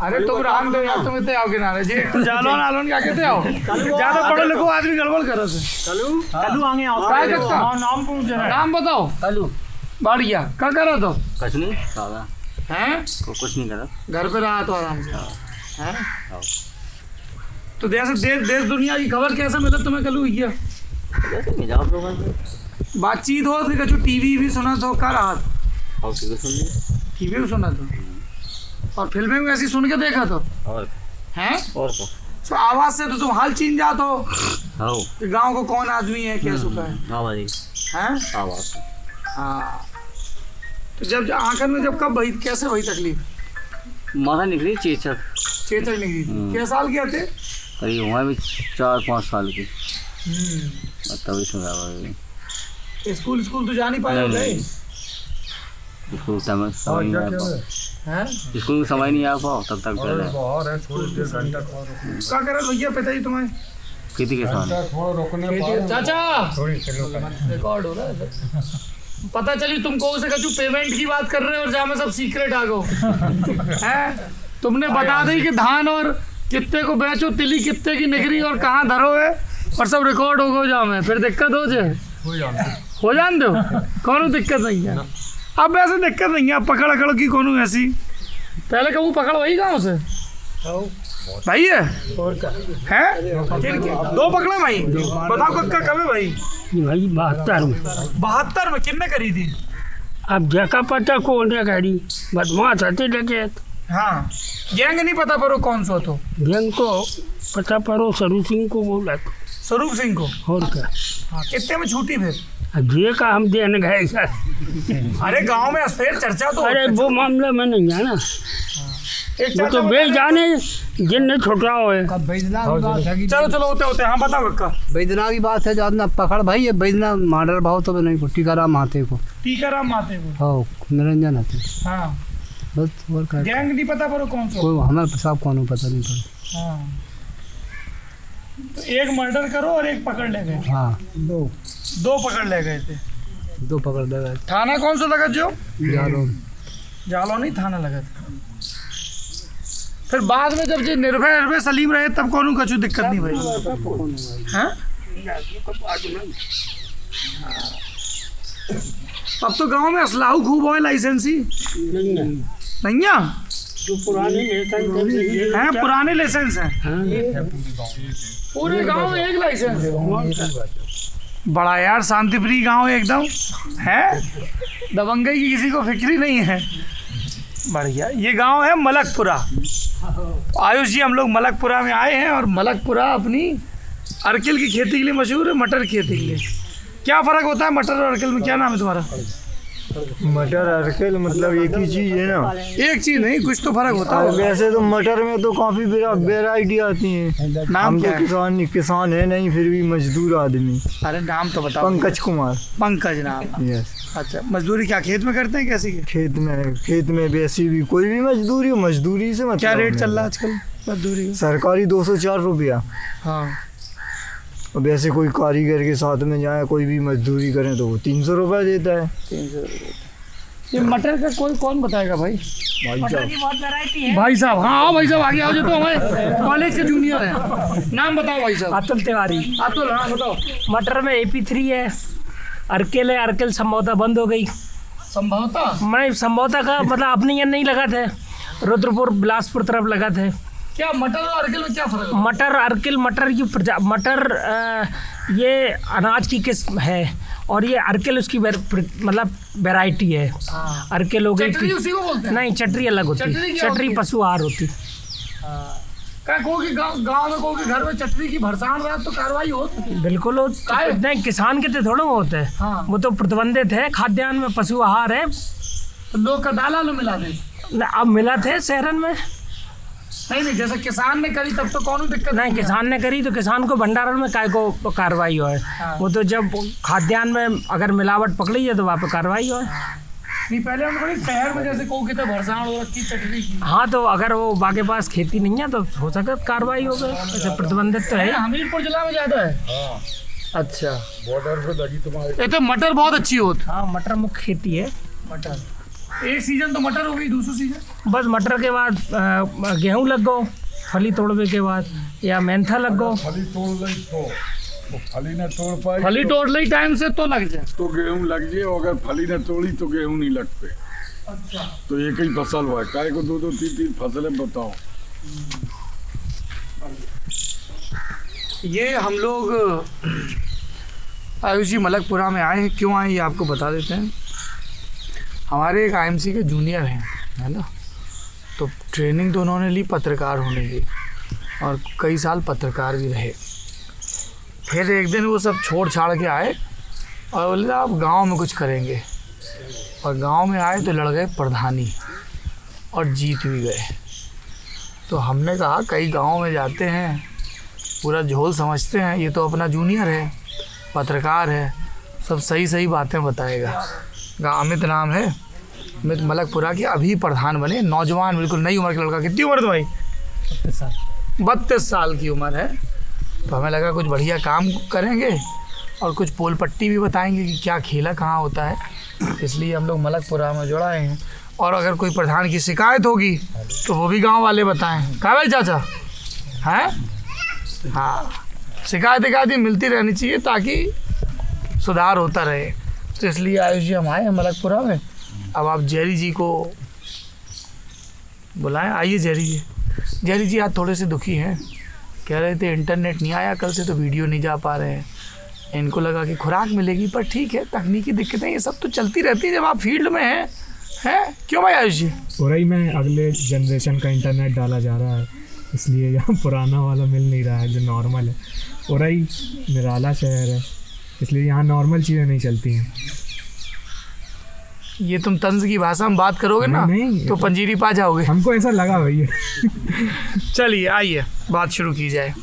अरे तुम राम दो यार तुम इतने आओ किनारे जी। जालोन आलोन क्या कहते हो? ज़्यादा पढ़ो लिखो आदमी गड़बड़ करो से कलू? कलू आगे आओ। काय करता नाम पूछ रहा नाम बताओ। हेलो बढ़िया क्या करो तो कुछ नहीं सादा हैं? को कुछ नहीं करा घर पे रहा तो आराम से। हैं। तो जैसे देश देश दुनिया की खबर कैसे मिला तुम्हें कल है जाओ प्रोग्राम बातचीत हो कि कछु टीवी भी सुना तो का रहा और ठीक सुन ली टीवी भी सुना तो और फ़िल्में भी ऐसी सुन के देखा तो और? हैं? और? को तो आवाज़ से तो तुम हाल चीन जाते हो। हाँ। गाँव को कौन आदमी है क्या सुखा है? आवाज़ हैं? आवाज़। हाँ। तो जब आंखन में जब कब भई कैसे भई तकलीफ़? माथा निकली चेचक। चेचक निकली। हम्म। क्या साल के थे? करीब हुआ भी चार पाँच साल की। तभी सुना स्कूल स्कूल तो जा नहीं पाए नहीं। समय समय नहीं आ पाओ हैं? स्कूल में समय नहीं आ पाओ तब तक पहले क्या करे भैया पिताजी तुम्हारे खेती किसान खेती- चाचा! रिकॉर्ड हो रहा है पता चली तुमको उसे कछु पेमेंट की बात कर रहे हो और जहाँ में सब सीक्रेट आ गो हैं। तुमने बता दी कि धान और कितने को बेचो तिली कितने की निकली और कहाँ धरो है? और सब रिकॉर्ड हो गो जा में। फिर दिक्कत हो जाए। हो जान दो। कौन दिक्कत नहीं है? अब वैसे दिक्कत नहीं है पकड़ अकड़ की कौन ऐसी? पहले कहूँ पकड़ वही गाँव से? भाई है? हैं? दो पकड़े भाई। बताओ कब का कब है भाई? भाई बहत्तर में। बहत्तर में कितने करी थी? अब जगह पता कौन है गाड़ी? बदमाश आते लगे हाँ। गैंग नहीं पता पर कौन सा तो? बैंक को पता पड़ो सरू सिंह को बोला तो स्वरूप सिंह को? और क्या? हाँ कितने में छूटी फिर? अब का हम देने गए सर। अरे गाँव में फिर चर्चा तो अरे वो मामला में नहीं जाना वो तो बता बे रहे जाने जिनने छोटा हो चलो चलो होते होते हाँ बताओ कक्का बैदना की बात है जो पकड़ भाई ये बैदना मर्डर भाव तो नहीं को टीकाराम आते को। टीकाराम माते को। हाँ निरंजन आते। हाँ। बस और क्या गैंग नहीं पता पर वो कौन सा। कोई हमें सब कौन पता नहीं पड़ा हाँ। एक मर्डर करो और एक पकड़ ले गए। हाँ। दो। दो पकड़ ले गए थे। दो पकड़ दे गए। थाना कौन सा लगा जो जालो जालो नहीं थाना लगा था। फिर बाद में जब ये निर्भय निर्भय सलीम रहे तब कौन कछु दिक्कत नहीं भाई हाँ? अब तो गाँव में असलाहू खूब हो लाइसेंसी। नहीं है नहीं है जो पुराने थे हैं पुराने लाइसेंस हैं। हाँ। पूरे गाँव में एक लाइसेंस बड़ा यार शांतिप्रिय गाँव है एकदम। है? दबंगई की किसी को फिक्री नहीं है। बढ़िया। ये गाँव है मलकपुरा। आयुष जी हम लोग मलकपुरा में आए हैं और मलकपुरा अपनी अर्किल की खेती के लिए मशहूर है मटर की खेती के लिए। क्या फ़र्क होता है मटर और अर्किल में? क्या नाम है तुम्हारा? मटर अर्किल मतलब एक ही चीज़ है ना। एक चीज़ नहीं कुछ तो फ़र्क होता है वैसे तो मटर में तो काफ़ी वेराइटी आती है। नाम क्या तो किसान किसान है नहीं फिर भी मजदूर आदमी। अरे नाम तो बताओ। पंकज कुमार। पंकज नाम। यस अच्छा मजदूरी क्या खेत में करते हैं कैसी है? खेत में खेत में वैसी भी कोई भी मजदूरी हो मजदूरी से मतलब क्या रेट चल रहा है आजकल मजदूरी सरकारी दो सौ चार रुपया। हाँ। और वैसे कोई कारीगर के साथ में जाए कोई भी मजदूरी करें तो वो तीन सौ रुपया देता है। तीन सौ ये मटर का कोई कौन बताएगा भाई? भाई साहब। भाई साहब हाँ आओ भाई साहब आगे आओ जो तो हमारे कॉलेज के जूनियर हैं। नाम बताओ भाई साहब। अतुल तिवारी। अतुल हाँ बताओ। मटर में ए पी थ्री है अर्केल है अर्केल संभवतः बंद हो गई। संभवतः? मैं संभवतः का मतलब अपने यहाँ नहीं लगा थे रुद्रपुर बिलासपुर तरफ़ लगा थे। क्या मटर और अर्किल में क्या फ़र्क है? मटर अर्किल मटर की प्रजा मटर ये अनाज की किस्म है और ये अर्किल उसकी वेर- मतलब वैरायटी है। अर्किल हो गई हैं? नहीं चटरी अलग होती है। चटरी होती पशु आहार होती कहो कि गाँव गाँव में कहो कि घर में चटनी की भरसाण रहा तो कार्रवाई हो। बिल्कुल? नहीं किसान के तो थोड़ा वो होते हैं। हाँ। वो तो प्रतिबंधित है खाद्यान्न में पशु आहार है। तो लोग का दाल आलू मिला दें अब मिला थे शहरन में। नहीं नहीं जैसे किसान ने करी तब तो कौन दिक्कत नहीं किसान ने करी तो किसान को भंडारण में काय को कार्रवाई हो है। वो तो जब खाद्यान्न में अगर मिलावट पकड़ी है तो वहाँ पे कार्रवाई हो है नहीं पहले हम शहर में जैसे कहो कि तो भरसाण हो रखी चटनी की। हाँ तो अगर वो बाके पास खेती नहीं है तो हो सकता कार्रवाई हो गई प्रतिबंधित तो है। है हमीरपुर जिला में ज़्यादा है। अच्छा। बॉर्डर पे लगी तुम्हारे। ये तो मटर बहुत अच्छी होती। हाँ मटर मुख्य खेती है। मटर। एक सीज़न तो मटर हो गई दूसरा सीज़न बस मटर के बाद गेहूँ लग गो फली तोड़ने के बाद या मेंथा लग गो फली तोड़ ली तो फली न तोड़ पाई फली तोड़ ली टाइम से तो लग जाए। तो गेहूँ लग जाए और अगर फली न तोड़ी तो गेहूँ नहीं लग पे तो एक ही फ़सल हुआ है। काय को दो दो तीन तीन फ़सलें बताओ। ये हम लोग आयुष जी मलकपुरा में आए हैं। क्यों आए ये आपको बता देते हैं। हमारे एक आईएमसी के जूनियर हैं, है ना? तो ट्रेनिंग तो उन्होंने ली, पत्रकार होने की, और कई साल पत्रकार भी रहे। फिर एक दिन वो सब छोड़ छाड़ के आए, और बोले, आप गाँव में कुछ करेंगे। और गाँव में आए तो लड़ गए प्रधानी, और जीत भी गए। तो हमने कहा, कई गाँव में जाते हैं, पूरा झोल समझते हैं, ये तो अपना जूनियर है, पत्रकार है, सब सही सही बातें बताएगा। अमित नाम है। अमित मलकपुरा के अभी प्रधान बने। नौजवान बिल्कुल नई उम्र के लड़का। कितनी उम्र है भाई बत्तीस साल। बत्तीस साल की उम्र है। तो हमें लगा कुछ बढ़िया काम करेंगे और कुछ पोल पट्टी भी बताएँगे कि क्या खेला कहाँ होता है। इसलिए हम लोग मलकपुरा में जुड़ाए हैं। और अगर कोई प्रधान की शिकायत होगी तो वो भी गाँव वाले बताएँ। कहा भाई चाचा? हैं? हाँ। शिकायत एक आदमी मिलती रहनी चाहिए ताकि सुधार होता रहे। तो इसलिए आयुष जी हम आए हैं मलकपुरा में। अब आप जेरी जी को बुलाएँ। आइए जेरी जी। जेरी जी आज थोड़े से दुखी हैं। कह रहे थे, इंटरनेट नहीं आया, कल से तो वीडियो नहीं जा पा रहे हैं। इनको लगा कि खुराक मिलेगी, पर ठीक है, तकनीकी दिक्कतें ये सब तो चलती रहती है जब आप फ़ील्ड में हैं। हैं? क्यों भाई आयुष जी? ही में अगले जनरेशन का इंटरनेट डाला जा रहा है, इसलिए यहाँ पुराना वाला मिल नहीं रहा है, जो नॉर्मल है। और निराला शहर है। इसलिए यहाँ नॉर्मल चीज़ें नहीं चलती हैं। ये तुम तंज की भाषा में बात करोगे ना नहीं, तो पंजीरी पा जाओगे। हमको ऐसा लगा भैया। चलिए आइए बात शुरू की जाए।